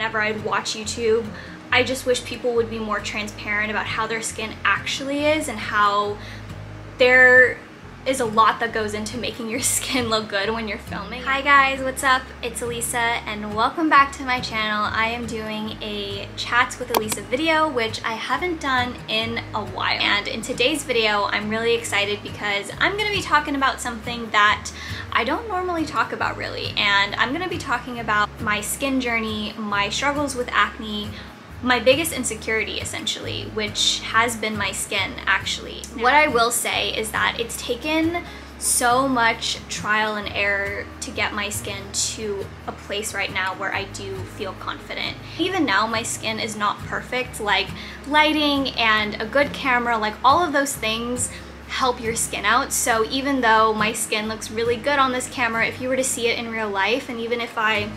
whenever I'd watch YouTube, I just wish people would be more transparent about how their skin actually is and how there is a lot that goes into making your skin look good when you're filming. Hi guys, what's up? It's Allysa and welcome back to my channel. I am doing a chats with Allysa video, which I haven't done in a while. And in today's video, I'm really excited because I'm gonna be talking about something that I don't normally talk about really. And I'm gonna be talking about my skin journey, my struggles with acne, my biggest insecurity essentially, which has been my skin actually. What I will say is that it's taken so much trial and error to get my skin to a place right now where I do feel confident. Even now my skin is not perfect, like lighting and a good camera, like all of those things help your skin out. So even though my skin looks really good on this camera, if you were to see it in real life, and even if I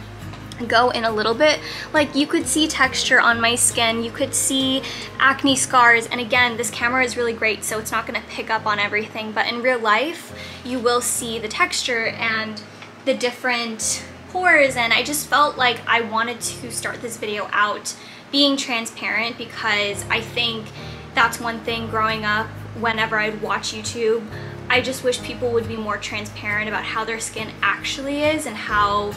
go in a little bit like you could see texture on my skin. You could see acne scars. And again this camera is really great so it's not going to pick up on everything. But in real life you will see the texture and the different pores. And I just felt like I wanted to start this video out being transparent because I think that's one thing growing up whenever I'd watch YouTube I just wish people would be more transparent about how their skin actually is and how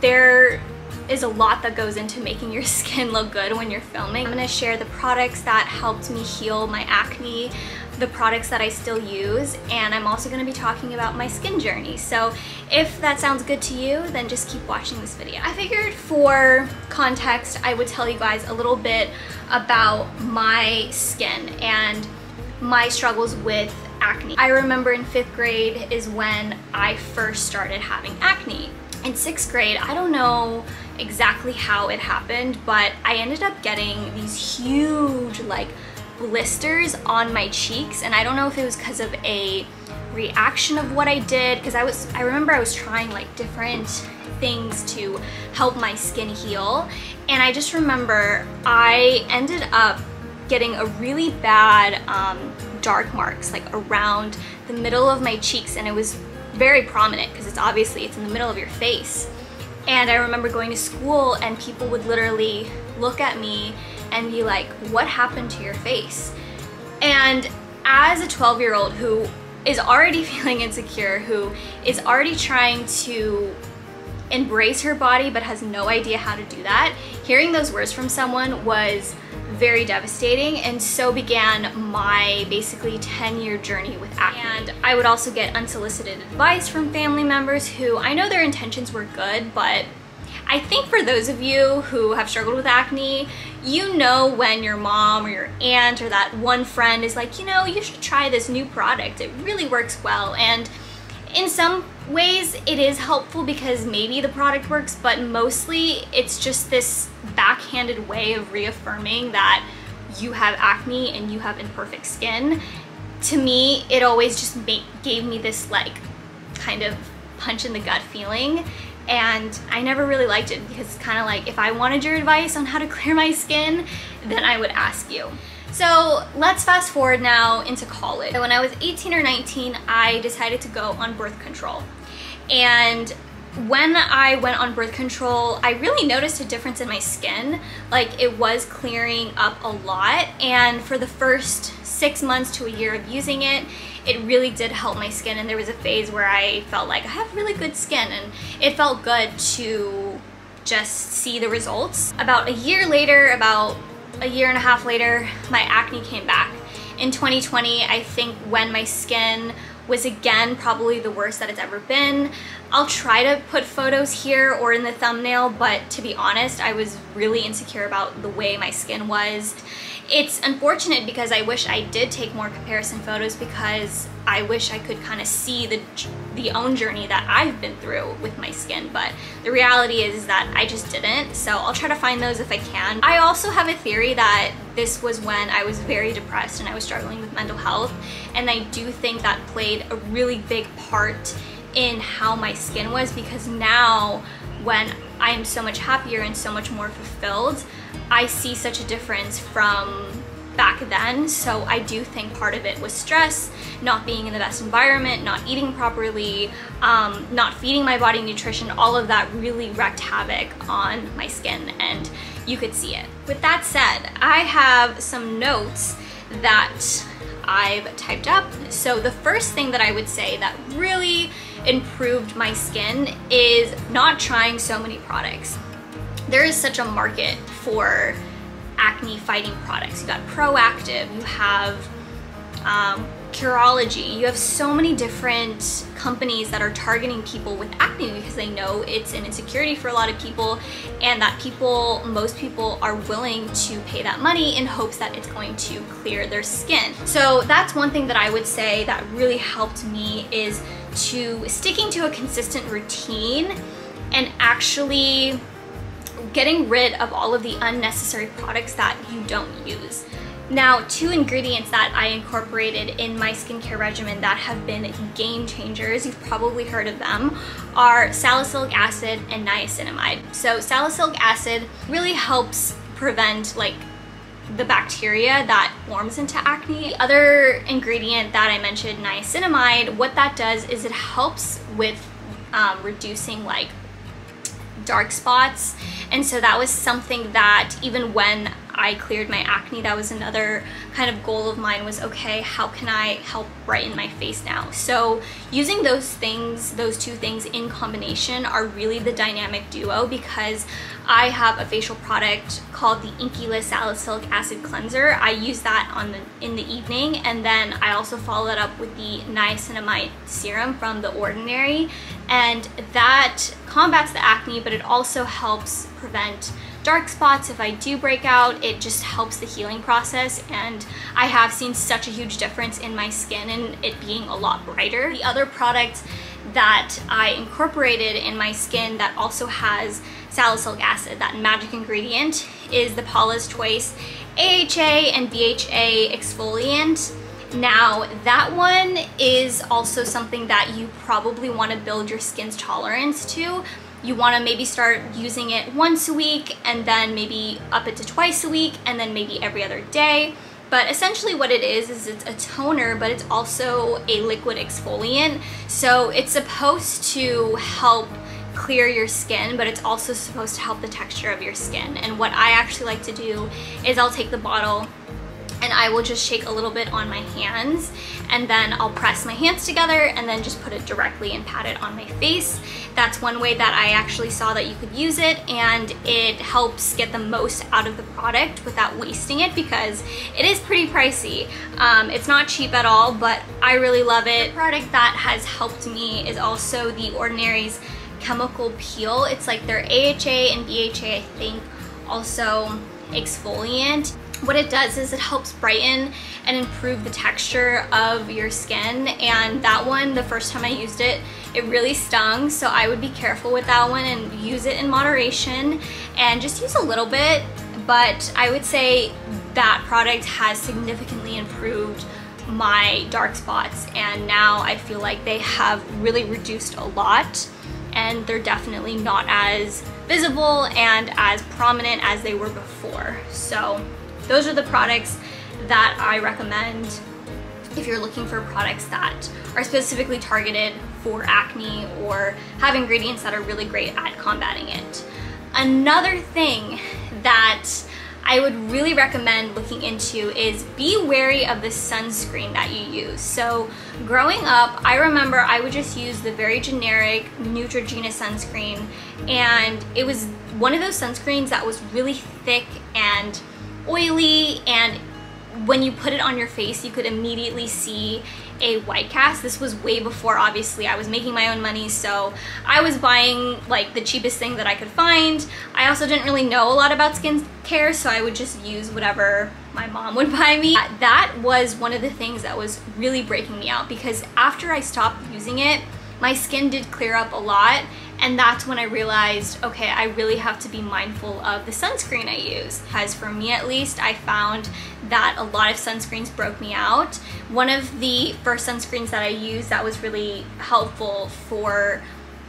there is a lot that goes into making your skin look good when you're filming. I'm gonna share the products that helped me heal my acne, the products that I still use, and I'm also gonna be talking about my skin journey. So if that sounds good to you, then just keep watching this video. I figured for context, I would tell you guys a little bit about my skin and my struggles with acne. I remember in fifth grade is when I first started having acne in sixth grade, I don't know exactly how it happened, but I ended up getting these huge like blisters on my cheeks and I don't know if it was because of a reaction of what I did because I was I remember I was trying like different things to help my skin heal and I just remember I ended up getting a really bad um, dark marks like around the middle of my cheeks and it was very prominent because it's obviously it's in the middle of your face. And I remember going to school and people would literally look at me and be like, what happened to your face? And as a 12 year old who is already feeling insecure, who is already trying to embrace her body but has no idea how to do that, hearing those words from someone was very devastating and so began my basically 10 year journey with acne. And I would also get unsolicited advice from family members who I know their intentions were good, but I think for those of you who have struggled with acne, you know when your mom or your aunt or that one friend is like, you know, you should try this new product. It really works well. And in some ways it is helpful because maybe the product works, but mostly it's just this backhanded way of reaffirming that you have acne and you have imperfect skin. To me, it always just gave me this like kind of punch in the gut feeling and I never really liked it because it's kind of like if I wanted your advice on how to clear my skin, then I would ask you. So let's fast forward now into college. When I was 18 or 19, I decided to go on birth control. And when I went on birth control, I really noticed a difference in my skin. Like it was clearing up a lot. And for the first six months to a year of using it, it really did help my skin. And there was a phase where I felt like I have really good skin and it felt good to just see the results. About a year later, about a year and a half later, my acne came back. In 2020, I think when my skin was again probably the worst that it's ever been. I'll try to put photos here or in the thumbnail, but to be honest, I was really insecure about the way my skin was. It's unfortunate because I wish I did take more comparison photos because I wish I could kind of see the, the own journey that I've been through with my skin, but the reality is that I just didn't, so I'll try to find those if I can. I also have a theory that this was when I was very depressed and I was struggling with mental health, and I do think that played a really big part in how my skin was because now when I am so much happier and so much more fulfilled, I see such a difference from back then. So I do think part of it was stress, not being in the best environment, not eating properly, um, not feeding my body nutrition, all of that really wreaked havoc on my skin and you could see it. With that said, I have some notes that I've typed up. So the first thing that I would say that really improved my skin is not trying so many products. There is such a market for acne fighting products. You got Proactiv, you have um, Curology, you have so many different companies that are targeting people with acne because they know it's an insecurity for a lot of people and that people, most people are willing to pay that money in hopes that it's going to clear their skin. So that's one thing that I would say that really helped me is to sticking to a consistent routine and actually getting rid of all of the unnecessary products that you don't use. Now, two ingredients that I incorporated in my skincare regimen that have been game changers, you've probably heard of them, are salicylic acid and niacinamide. So salicylic acid really helps prevent like the bacteria that forms into acne. The other ingredient that I mentioned, niacinamide, what that does is it helps with um, reducing like dark spots. And so that was something that even when I cleared my acne, that was another kind of goal of mine was, okay, how can I help brighten my face now? So using those things, those two things in combination are really the dynamic duo because I have a facial product called the Inkey Salicylic Acid Cleanser. I use that on the, in the evening and then I also follow that up with the niacinamide serum from The Ordinary and that combats the acne but it also helps prevent dark spots if I do break out. It just helps the healing process and I have seen such a huge difference in my skin and it being a lot brighter. The other product that I incorporated in my skin that also has salicylic acid, that magic ingredient, is the Paula's Choice AHA and BHA exfoliant. Now, that one is also something that you probably want to build your skin's tolerance to you want to maybe start using it once a week and then maybe up it to twice a week and then maybe every other day. But essentially what it is, is it's a toner, but it's also a liquid exfoliant. So it's supposed to help clear your skin, but it's also supposed to help the texture of your skin. And what I actually like to do is I'll take the bottle and I will just shake a little bit on my hands and then I'll press my hands together and then just put it directly and pat it on my face. That's one way that I actually saw that you could use it and it helps get the most out of the product without wasting it because it is pretty pricey. Um, it's not cheap at all, but I really love it. The product that has helped me is also The Ordinary's Chemical Peel. It's like their AHA and BHA, I think, also exfoliant what it does is it helps brighten and improve the texture of your skin and that one the first time I used it it really stung so I would be careful with that one and use it in moderation and just use a little bit but I would say that product has significantly improved my dark spots and now I feel like they have really reduced a lot and they're definitely not as visible and as prominent as they were before so those are the products that I recommend if you're looking for products that are specifically targeted for acne or have ingredients that are really great at combating it. Another thing that I would really recommend looking into is be wary of the sunscreen that you use. So growing up, I remember I would just use the very generic Neutrogena sunscreen and it was one of those sunscreens that was really thick and oily and when you put it on your face you could immediately see a white cast. This was way before obviously I was making my own money so I was buying like the cheapest thing that I could find. I also didn't really know a lot about skincare so I would just use whatever my mom would buy me. That was one of the things that was really breaking me out because after I stopped using it my skin did clear up a lot and that's when I realized, okay, I really have to be mindful of the sunscreen I use. Because for me at least, I found that a lot of sunscreens broke me out. One of the first sunscreens that I used that was really helpful for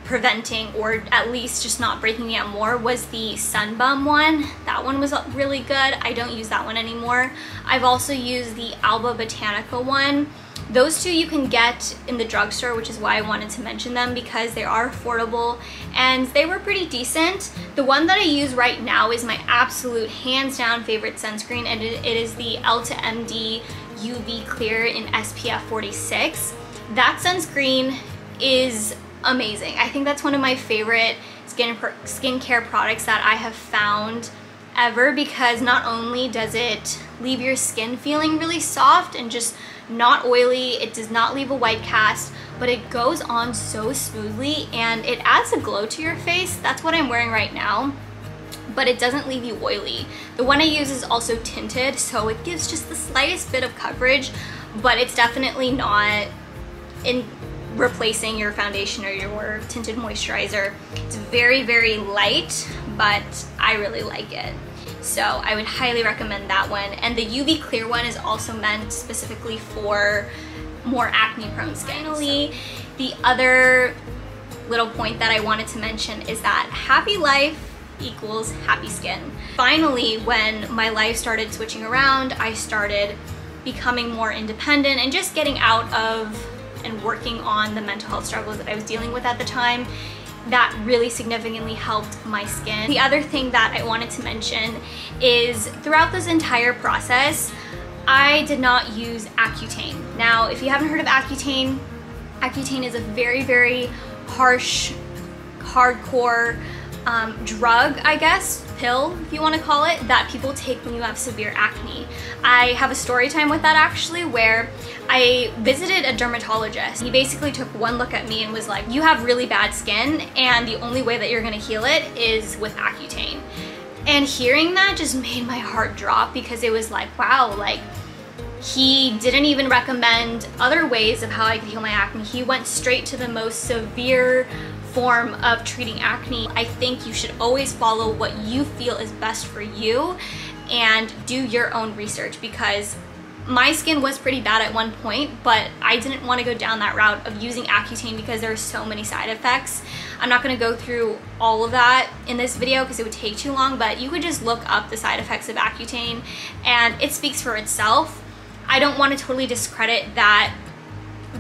preventing or at least just not breaking me out more was the Sun Bum one. That one was really good. I don't use that one anymore. I've also used the Alba Botanica one. Those two you can get in the drugstore, which is why I wanted to mention them because they are affordable and they were pretty decent. The one that I use right now is my absolute hands down favorite sunscreen and it is the Elta MD UV Clear in SPF 46. That sunscreen is amazing. I think that's one of my favorite skin skincare products that I have found ever because not only does it leave your skin feeling really soft and just not oily, it does not leave a white cast, but it goes on so smoothly and it adds a glow to your face. That's what I'm wearing right now but it doesn't leave you oily. The one I use is also tinted, so it gives just the slightest bit of coverage, but it's definitely not in replacing your foundation or your tinted moisturizer. It's very, very light, but I really like it. So I would highly recommend that one. And the UV clear one is also meant specifically for more acne prone skin. Finally, the other little point that I wanted to mention is that happy life equals happy skin. Finally, when my life started switching around, I started becoming more independent and just getting out of and working on the mental health struggles that I was dealing with at the time that really significantly helped my skin. The other thing that I wanted to mention is throughout this entire process, I did not use Accutane. Now, if you haven't heard of Accutane, Accutane is a very, very harsh, hardcore um, drug, I guess, pill, if you want to call it, that people take when you have severe acne. I have a story time with that actually where I visited a dermatologist. He basically took one look at me and was like, you have really bad skin and the only way that you're gonna heal it is with Accutane. And hearing that just made my heart drop because it was like, wow, like he didn't even recommend other ways of how I could heal my acne. He went straight to the most severe form of treating acne. I think you should always follow what you feel is best for you and do your own research because my skin was pretty bad at one point, but I didn't want to go down that route of using Accutane because there are so many side effects. I'm not going to go through all of that in this video because it would take too long, but you could just look up the side effects of Accutane and it speaks for itself. I don't want to totally discredit that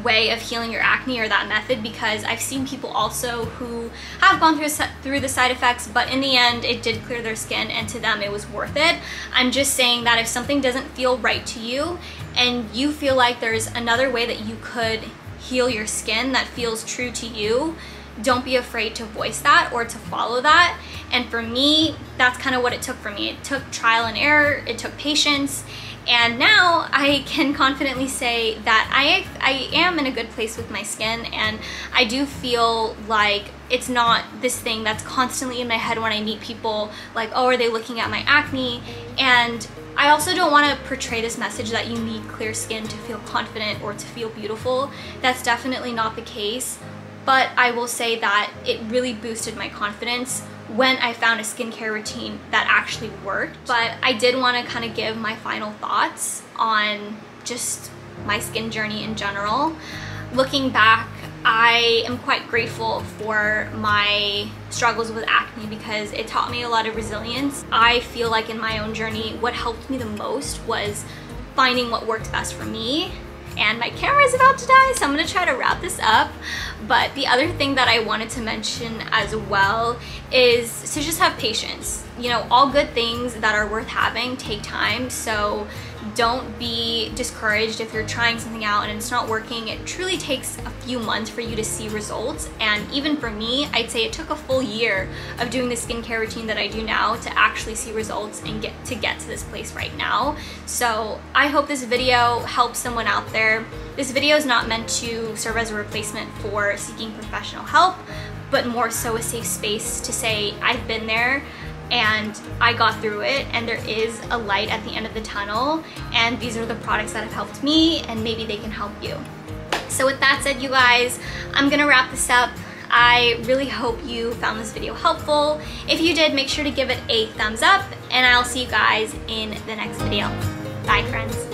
way of healing your acne or that method because I've seen people also who have gone through through the side effects but in the end it did clear their skin and to them it was worth it. I'm just saying that if something doesn't feel right to you and you feel like there's another way that you could heal your skin that feels true to you, don't be afraid to voice that or to follow that. And for me, that's kind of what it took for me. It took trial and error, it took patience, and now I can confidently say that I, I am in a good place with my skin and I do feel like it's not this thing that's constantly in my head when I meet people like, oh, are they looking at my acne? And I also don't want to portray this message that you need clear skin to feel confident or to feel beautiful. That's definitely not the case. But I will say that it really boosted my confidence when I found a skincare routine that actually worked. But I did want to kind of give my final thoughts on just my skin journey in general. Looking back, I am quite grateful for my struggles with acne because it taught me a lot of resilience. I feel like in my own journey, what helped me the most was finding what worked best for me and my camera is about to die so I'm gonna try to wrap this up. But the other thing that I wanted to mention as well is to just have patience. You know all good things that are worth having take time. So don't be discouraged if you're trying something out and it's not working. It truly takes a few months for you to see results. And even for me, I'd say it took a full year of doing the skincare routine that I do now to actually see results and get to get to this place right now. So I hope this video helps someone out there. This video is not meant to serve as a replacement for seeking professional help, but more so a safe space to say, I've been there, and I got through it and there is a light at the end of the tunnel and these are the products that have helped me and maybe they can help you. So with that said, you guys, I'm gonna wrap this up. I really hope you found this video helpful. If you did, make sure to give it a thumbs up and I'll see you guys in the next video. Bye friends.